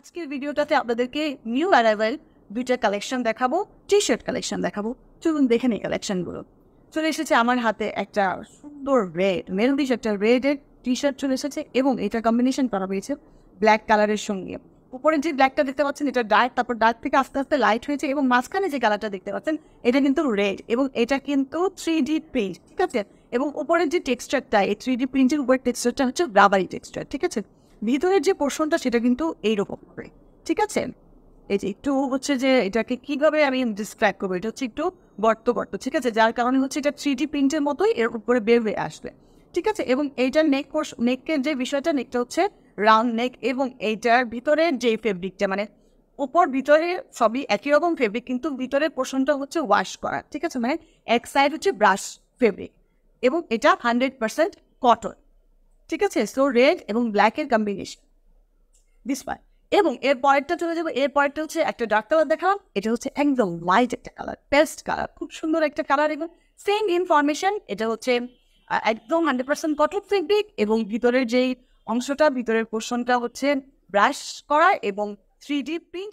আজকের ভিডিওটাতে আপনাদেরকে নিউ অ্যারাইভেল দুইটা কালেকশন দেখাবো টি শার্ট কালেকশন দেখাবো। চলুন দেখে নিই কালেকশনগুলো চলে এসেছে আমার হাতে একটা সুন্দর রেড মেরুদিস একটা রেডের টি শার্ট চলে এসেছে এবং এটা কম্বিনেশন করা হয়েছে ব্ল্যাক কালারের সঙ্গে। উপরে যে ব্ল্যাকটা দেখতে পাচ্ছেন এটা ডার্ক তারপর ডার্ক থেকে আস্তে আস্তে লাইট হয়েছে এবং মাঝখানে যে কালারটা দেখতে পাচ্ছেন এটা কিন্তু রেড এবং এটা কিন্তু থ্রি ডি প্রিন্ট ঠিক আছে? এবং উপরের যে টেক্সচারটা এই থ্রি ডি প্রিন্টের উপরের টেক্সচারটা হচ্ছে রাবারি টেক্সচার ঠিক আছে? ভিতরের যে পোর্শনটা সেটা কিন্তু এইরকম হবে, ঠিক আছে? এই যে একটু হচ্ছে যে এটাকে কীভাবে আমি ডিসক্রাইব করব? এটা হচ্ছে একটু গর্ত গর্ত ঠিক আছে? যার কারণে হচ্ছে এটা থ্রি ডি প্রিন্টের মতোই এর উপরে বের হয়ে আসবে, ঠিক আছে? এবং এইটার নেক নেকের যে বিষয়টা নেকটা হচ্ছে রাউন্ড নেক এবং এইটার ভিতরের যে ফেব্রিকটা মানে উপর, ভিতরে সবই একই রকম ফেব্রিক কিন্তু ভিতরের পোর্শনটা হচ্ছে ওয়াশ করা, ঠিক আছে? মানে এক সাইড হচ্ছে ব্রাশ ফেব্রিক এবং এটা হান্ড্রেড পার্সেন্ট কটন ঠিক আছে? সো রেড এবং ব্ল্যাকের কম্বিনেশন দিস ওয়ান এবং এর পরেরটা চলে যাব। এর পরেরটা হচ্ছে একটা ডার্ক কালার দেখালাম। এটা হচ্ছে একদম লাইট একটা কালার বেস্ট কালার খুব সুন্দর একটা কালার এবং সেম ইনফরমেশন এটা হচ্ছে একদম হান্ড্রেড পার্সেন্ট কটন ফেব্রিক এবং ভিতরের যেই অংশটা, ভিতরের পোর্শনটা হচ্ছে ব্রাশ করা এবং থ্রি ডি প্রিন্ট